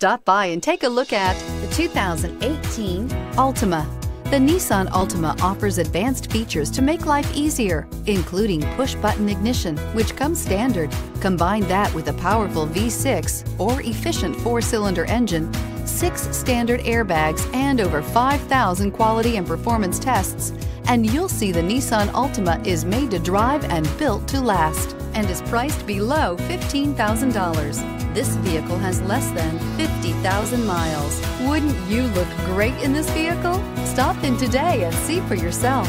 Stop by and take a look at the 2018 Altima. The Nissan Altima offers advanced features to make life easier, including push-button ignition, which comes standard. Combine that with a powerful V6 or efficient four-cylinder engine, six standard airbags, and over 5,000 quality and performance tests, and you'll see the Nissan Altima is made to drive and built to last and is priced below $15,000. This vehicle has less than 50,000 miles. Wouldn't you look great in this vehicle? Stop in today and see for yourself.